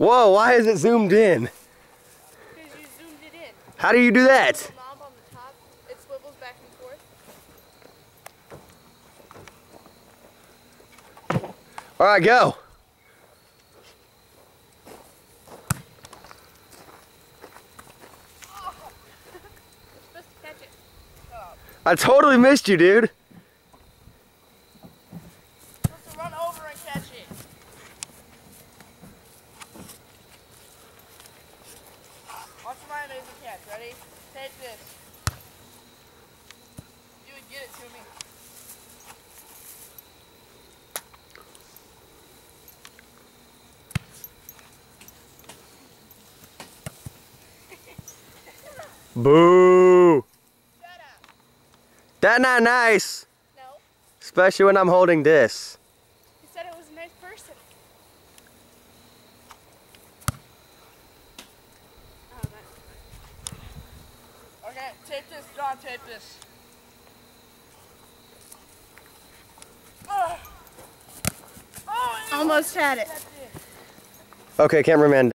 Whoa, why is it zoomed in? Because you zoomed it in. How do you do that? The knob on the top, it swivels back and forth. All right, go. You're supposed to catch it. Oh. I totally missed you, dude. Amazing. Ready? Take this. You would get it to me. Boo. Shut up. That not nice. No. Especially when I'm holding this. That's Okay, this, John, take this. Ah. Oh, Almost had it. that's it. Okay, cameraman.